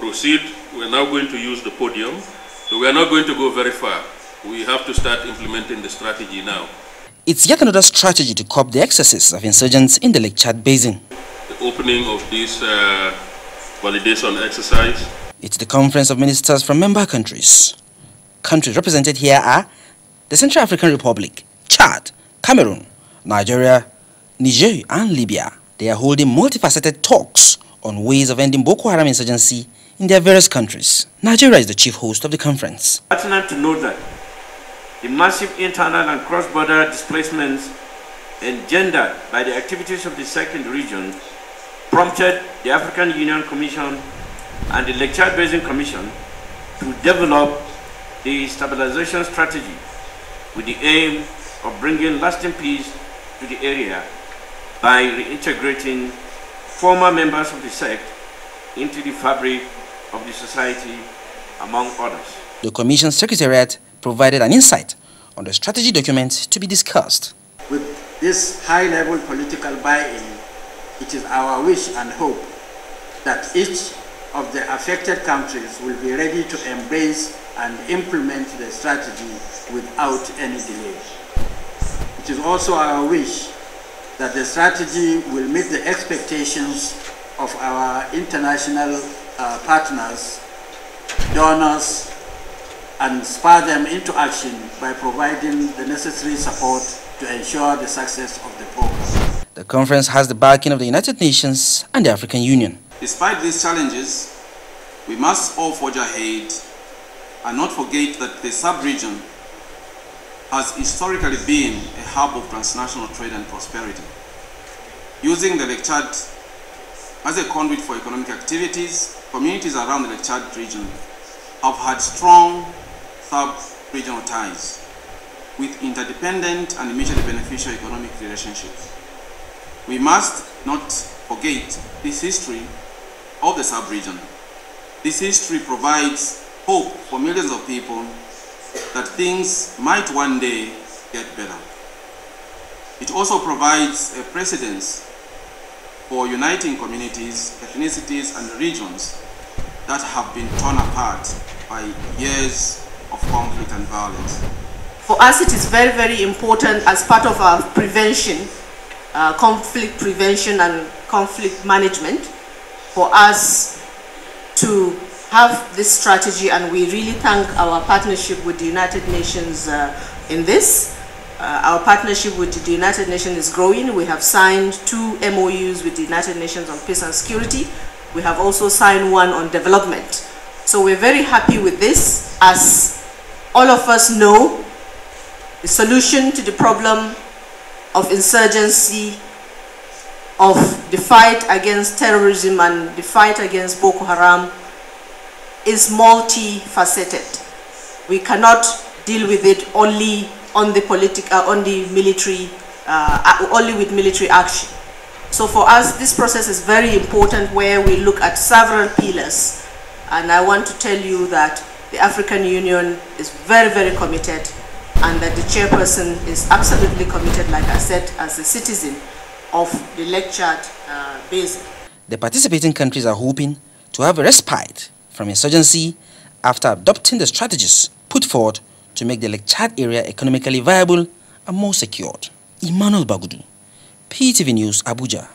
proceed. We're now going to use the podium. So we are not going to go very far. We have to start implementing the strategy now. It's yet another strategy to curb the excesses of insurgents in the Lake Chad Basin. The opening of this uh, validation exercise. It's the conference of ministers from member countries. Countries represented here are the Central African Republic, Chad, Cameroon, Nigeria, Niger and Libya. They are holding multifaceted talks on ways of ending Boko Haram insurgency in their various countries. Nigeria is the chief host of the conference. Pertinent to note that the massive internal and cross-border displacements engendered by the activities of the second region prompted the African Union Commission and the Chad Basin Commission to develop the stabilization strategy with the aim of bringing lasting peace to the area by reintegrating former members of the sect into the fabric of the society, among others. The Commission Secretariat provided an insight on the strategy document to be discussed. With this high-level political buy-in, it is our wish and hope that each of the affected countries will be ready to embrace and implement the strategy without any delay. It is also our wish that the strategy will meet the expectations of our international uh, partners, donors, and spur them into action by providing the necessary support to ensure the success of the program. The conference has the backing of the United Nations and the African Union. Despite these challenges, we must all forge ahead and not forget that the sub-region has historically been a hub of transnational trade and prosperity. Using the Lake Chad as a conduit for economic activities, communities around the Lake Chad region have had strong sub-regional ties with interdependent and mutually beneficial economic relationships. We must not forget this history of the sub-region. This history provides hope for millions of people that things might one day get better. It also provides a precedence for uniting communities, ethnicities, and regions that have been torn apart by years of conflict and violence. For us, it is very, very important as part of our prevention, uh, conflict prevention and conflict management, for us have this strategy and we really thank our partnership with the United Nations uh, in this. Uh, our partnership with the United Nations is growing. We have signed two MOUs with the United Nations on peace and security. We have also signed one on development. So we're very happy with this. As all of us know, the solution to the problem of insurgency, of the fight against terrorism and the fight against Boko Haram is multifaceted. We cannot deal with it only on the political, uh, on the military, uh, only with military action. So for us, this process is very important where we look at several pillars. And I want to tell you that the African Union is very, very committed and that the chairperson is absolutely committed, like I said, as a citizen of the Lake Chad uh, Basin. The participating countries are hoping to have a respite from insurgency after adopting the strategies put forward to make the Lake Chad area economically viable and more secured. Emmanuel Bagudu, PTV News, Abuja.